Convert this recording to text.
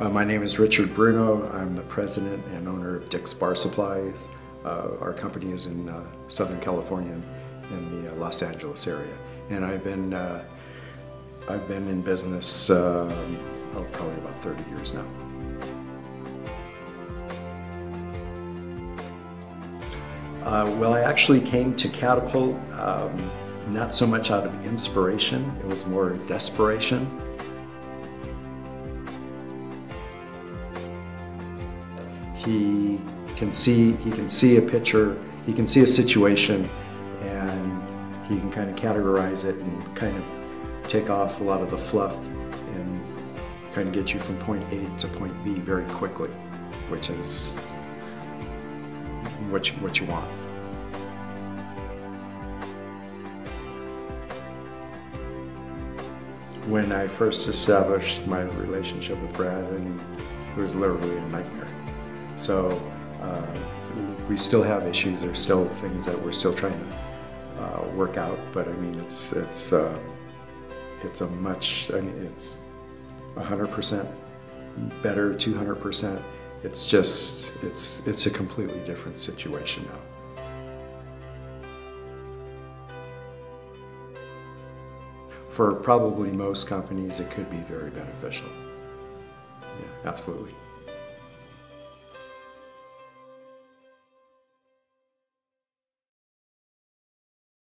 Uh, my name is Richard Bruno. I'm the president and owner of Dick's Bar Supplies. Uh, our company is in uh, Southern California in the uh, Los Angeles area. And I've been, uh, I've been in business um, oh, probably about 30 years now. Uh, well, I actually came to Catapult um, not so much out of inspiration, it was more desperation. He can see he can see a picture, he can see a situation, and he can kind of categorize it and kind of take off a lot of the fluff and kind of get you from point A to point B very quickly, which is what you, what you want. When I first established my relationship with Brad, it was literally a nightmare. So uh, we still have issues. There's still things that we're still trying to uh, work out. But I mean, it's it's uh, it's a much. I mean, it's 100% better, 200%. It's just it's it's a completely different situation now. For probably most companies, it could be very beneficial. Yeah, absolutely.